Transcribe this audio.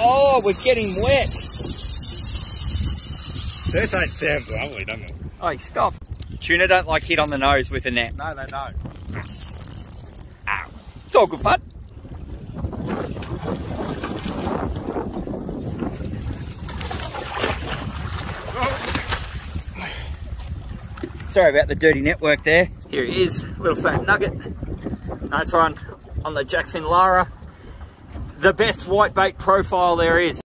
Oh, we're getting wet. This ain't sounds lovely, doesn't it? Oh, stop. Tuna don't like hit on the nose with a net. No, they don't. Ow. It's all good fun. Sorry about the dirty network there. Here he is, little fat nugget. Nice one on the Jackfin Lara. The best white bait profile there is.